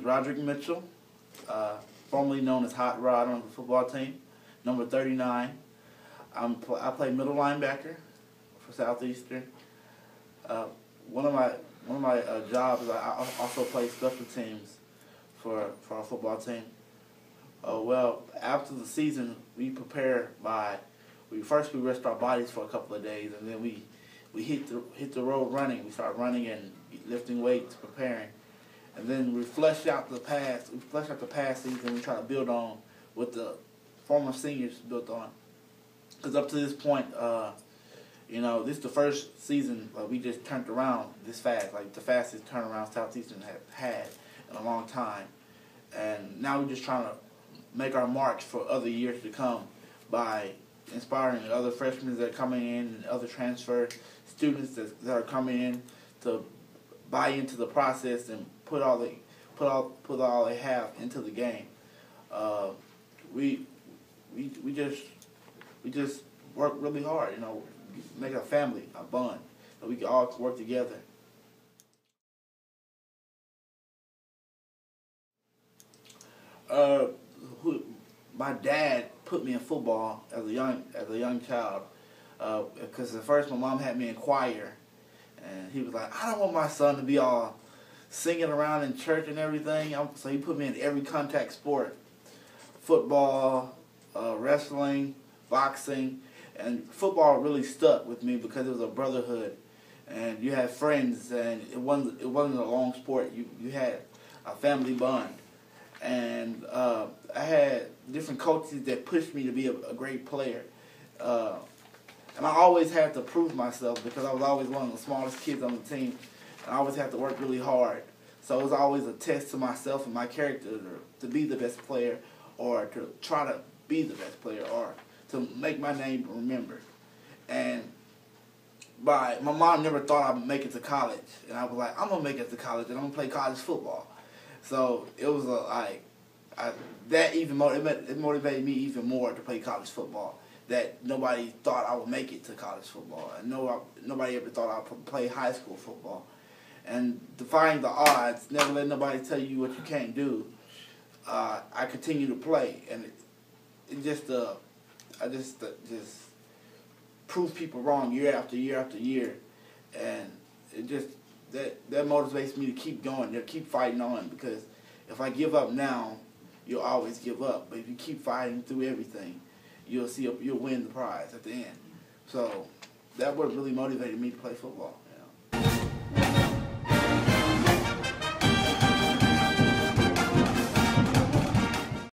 is Roderick Mitchell, uh, formerly known as Hot Rod on the football team, number 39. I'm pl- I play middle linebacker for Southeastern. Uh, one of my one of my uh, jobs, I I also play special teams for for our football team. Uh, well, after the season, we prepare by we first we rest our bodies for a couple of days, and then we we hit the hit the road running. We start running and lifting weights, preparing, and then we flesh out the past. We flesh out the past season. We try to build on what the former seniors built on. Because up to this point, uh, you know, this is the first season uh, we just turned around this fast, like the fastest turnaround Southeastern have had in a long time. And now we're just trying to make our marks for other years to come by inspiring other freshmen that are coming in and other transfer students that, that are coming in to buy into the process and put all the put all put all they have into the game. Uh, we we we just we just work really hard, you know, make a family, a bond, that we can all work together. Uh, who, my dad put me in football as a young as a young child, because uh, at first my mom had me in choir, and he was like, I don't want my son to be all singing around in church and everything. So he put me in every contact sport, football, uh, wrestling, boxing, and football really stuck with me because it was a brotherhood, and you had friends, and it wasn't it wasn't a long sport. You you had a family bond, and uh, I had different coaches that pushed me to be a, a great player. Uh, and I always had to prove myself because I was always one of the smallest kids on the team. I always have to work really hard. So it was always a test to myself and my character to, to be the best player or to try to be the best player or to make my name remembered. And by my mom never thought I'd make it to college. And I was like, I'm gonna make it to college and I'm gonna play college football. So it was a, like I, that even motivated, it motivated me even more to play college football. That nobody thought I would make it to college football, and no, nobody ever thought I would play high school football. And defying the odds, never let nobody tell you what you can't do. Uh, I continue to play, and it, it just uh, I just uh, just prove people wrong year after year after year, and it just that that motivates me to keep going, to keep fighting on because if I give up now, you'll always give up. But if you keep fighting through everything, you'll see you'll win the prize at the end. So that what really motivated me to play football.